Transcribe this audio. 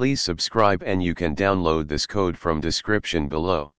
Please subscribe and you can download this code from description below.